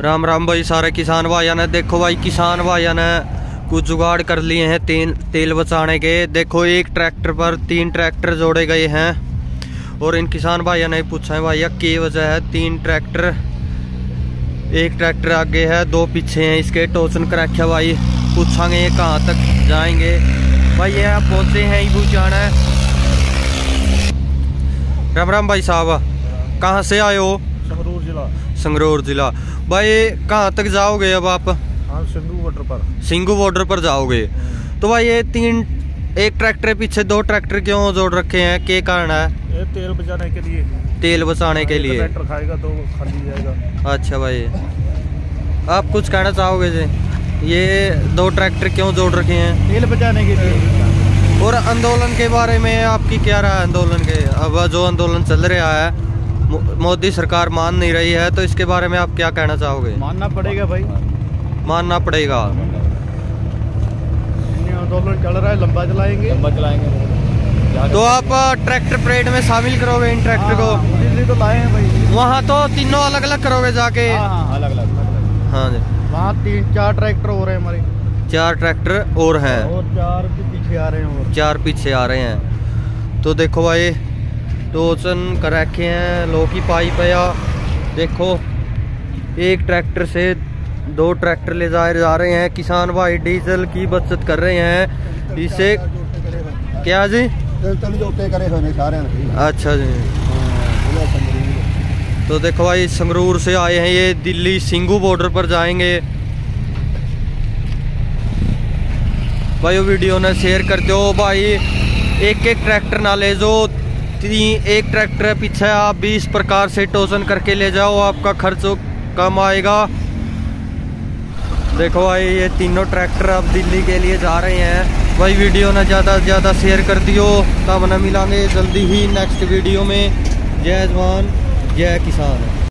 राम राम भाई, सारे किसान भाइयों ने, देखो भाई, किसान भाइयों ने कुछ जुगाड़ कर लिए हैं तेल तेल बचाने के। देखो, एक ट्रैक्टर पर तीन ट्रैक्टर जोड़े गए हैं। और इन किसान भाइयों ने पूछा है भैया की वजह है? तीन ट्रैक्टर, एक ट्रैक्टर आगे है, दो पीछे हैं, इसके टोचन कर रखा भाई। पूछांगे ये कहाँ तक जाएँगे? भाई, ये आप पहुँचे हैं ईबू जाना है। राम राम भाई साहब, कहाँ से आए हो? जिला। संगरूर जिला। भाई कहाँ तक जाओगे अब आप? हाँ सिंधु बॉर्डर पर। सिंगू बॉर्डर पर जाओगे। तो भाई ये तीन एक ट्रैक्टर पीछे दो ट्रैक्टर क्यों जोड़ रखे हैं? के कारण है? ये तेल बचाने के लिए। तेल बचाने के लिए। ट्रैक्टर खाएगा तो खाली जाएगा। अच्छा भाई। आप कुछ कहना चाहोगे जी? ये दो ट्रैक्टर क्यों जोड़ रखे हैं? तेल बचाने के लिए। और आंदोलन के बारे में आपकी क्या राय है आंदोलन के? अब जो आंदोलन चल रहा है मोदी सरकार मान नहीं रही है तो इसके बारे में आप क्या कहना चाहोगे? मानना पड़ेगा भाई। मानना पड़ेगा। आंदोलन चल रहा है लंबा चलाएँगे। लंबा चलाएँगे। तो आप ट्रैक्टर परेड में शामिल करोगे इन ट्रैक्टर को? दिल्ली तो लाए हैं भाई। वहाँ तो तीनों अलग अलग करोगे जाके? हाँ अलग अलग हाँ जी। वहाँ तीन चार ट्रैक्टर हो रहे हैं हमारे। चार ट्रैक्टर और हैं। और चार पीछे आ रहे हैं और। चार पीछे आ रहे हैं। तो देखो भाई टोचन कर रखे हैं। लो की पाइप है या देखो, एक ट्रैक्टर से दो ट्रैक्टर ले जाए जा रहे हैं। किसान भाई डीजल की बचत कर रहे हैं। इसे क्या जी? अच्छा जी। तो देखो भाई, संगरूर से आए हैं ये। दिल्ली सिंगू बॉर्डर पर जाएँगे। भाई वीडियो ने शेयर कर दो भाई एक एक ट्रैक्टर ना ले जो एक ट्रैक्टर पीछे, आप भी इस प्रकार से टोसन करके ले जाओ, आपका खर्च कम आएगा। देखो भाई, ये तीनों ट्रैक्टर अब दिल्ली के लिए जा रहे हैं। भाई, वीडियो ना ज़्यादा से ज़्यादा शेयर कर दियो, तब ना मिलांगे जल्दी ही नेक्स्ट वीडियो में। जय जवान, जय किसान।